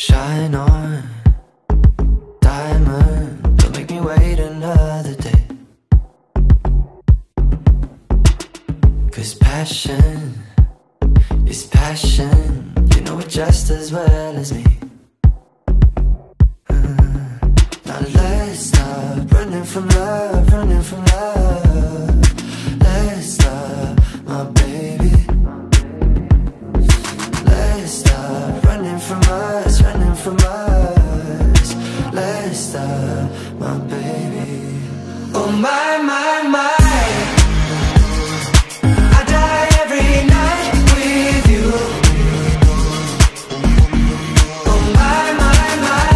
Shine on, diamond. Don't make me wait another day. Cause passion is passion. You know it just as well as me. Uh, now let's stop running from love. My, my, my. I die every night with you. Oh my, my, my.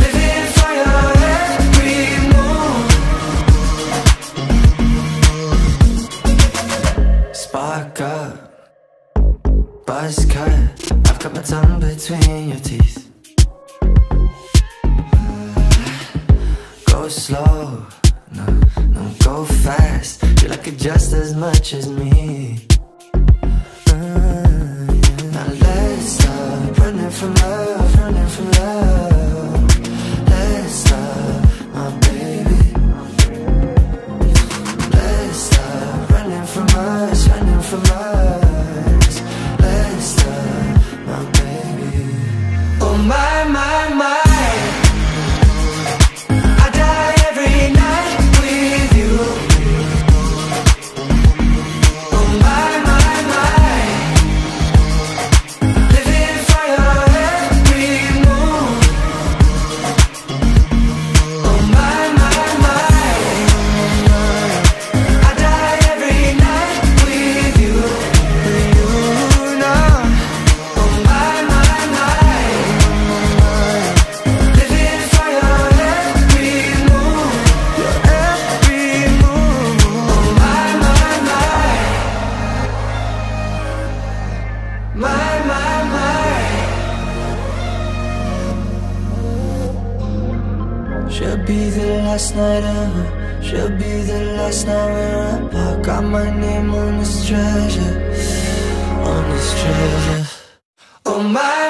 Living for your every move. Spark up, buzz cut. I've got my tongue between your teeth. Slow, no, no, go fast. You like it just as much as me. Yeah. Now let's stop running from love, running from love. Let's stop, my baby. Let's stop running from us, running from us. Should be the last night ever. Should be the last night we're apart. Got my name on this treasure, on this treasure. Oh my.